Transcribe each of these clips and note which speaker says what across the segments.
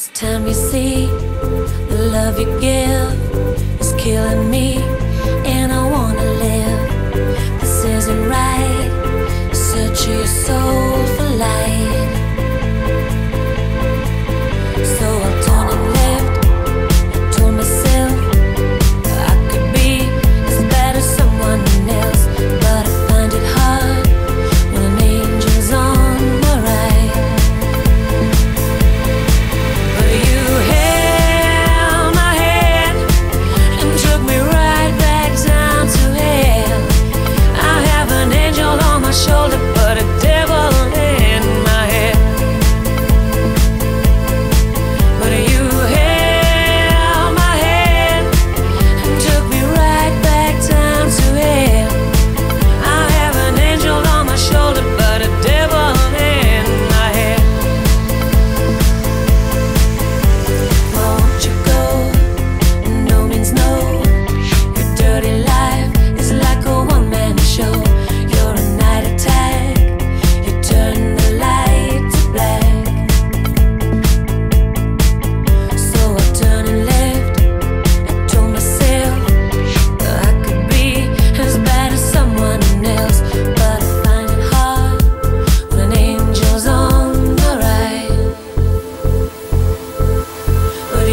Speaker 1: It's time you see the love you give is killing me.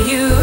Speaker 1: you.